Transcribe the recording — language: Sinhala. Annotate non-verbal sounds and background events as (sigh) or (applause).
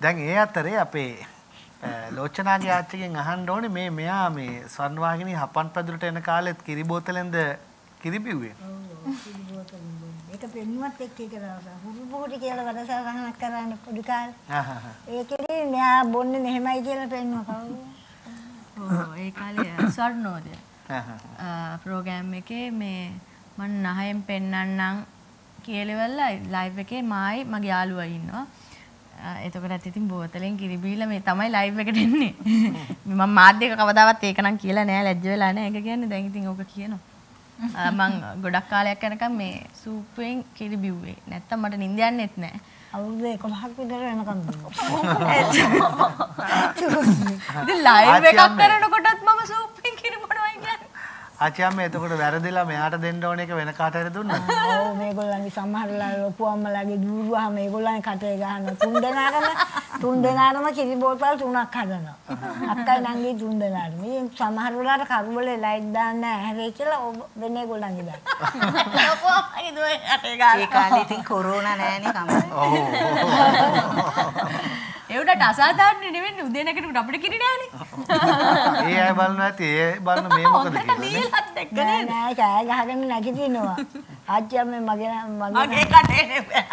දැන් ඒ අතරේ අපේ ලෝචනාගේ ආච්චිගෙන් අහන්න ඕනේ මේ මෙයා මේ ස්වර්ණවාහිනී හපන් පැදුරට එන කාලෙත් කිරි බෝතලෙන්ද කිරි බිව්වේ. ඒක පෙන්නුවත් එක්ක ඒක හුරු පුහුටි කියලා වැඩසටහනක් කරන්න පොඩි කාලේ. ඒකෙදි මෙයා බොන්නේ මෙහෙමයි කියලා පෙන්නුවා කවුද? ඔව් ඒ කාලේ ස්වර්ණෝදය. ප්‍රෝග්‍රෑම් එකේ මේ මම නහයෙන් පෙන්නන්නම් කියලෙවල්ලා ලයිව් එකේ මායි මගේ යාළුවා ඉන්නවා. එතකොට ඉතින් බෝතලෙන් කිරි බීලා මේ තමයි ලයිව් එකට එන්නේ. (laughs) මම මාධ්‍යක කවදාවත් ඒක නම් කියලා නෑ ලැජ්ජ වෙලා නෑ ඒක කියන්නේ දැන් ඉතින් ඕක කියනවා. මං ගොඩක් කාලයක් යනකම් මේ සූප්වෙන් කිරි බිව්වේ. නැත්තම් මට නිින්ද යන්නෙත් නෑ. අවුරුදු 11ක් විතර වෙනකම් (laughs) (laughs) ඉතින් ලයිව් එකක් කරනකොටත් මම සූප්වෙන් කිරි බොනවා කියන්නේ. ආච්චියම්ම එතකොට වැරදිලා මෙයාට දෙන්න ඕන එක වෙන කාට හරි දුන්නා. ඔව් මේගොල්ලන්ගේ සමහරලා ලොකු අම්මලාගේ දූරුවාම මේගොල්ලන් කටේ ගහනවා. තුන් දෙනාටම තුන් දෙනාටම කිරි බෝතල් තුනක් හදනවා. අක්කයි නංගි තුන් දෙනාටම. ඉතින් සමහර වෙලාවට කරුවලේ ලයිට් දාන්න නැහැ කියලා වෙන ඒගොල්ලන්ගේ දාන. ලොකු අම්මගේ දුවේ කටේ ගාලා. ඒ කාලේ ඉතින් කොරෝනා නෑනේ කමන්නේ. ඔව්. ඒවට අසාධාරණ නෙවෙයි උදේ නැගිටකොට අපිට කිරි නෑනේ. ඒ අය බලන ඇති ඒ බලන මේ මොකද එක්ක නෑ? නෑ කෑ ගහගෙන නැගිටිනවා. ආච්චි අම්මේ මගේ මගේ මගේ කටේ නෙවෙයි.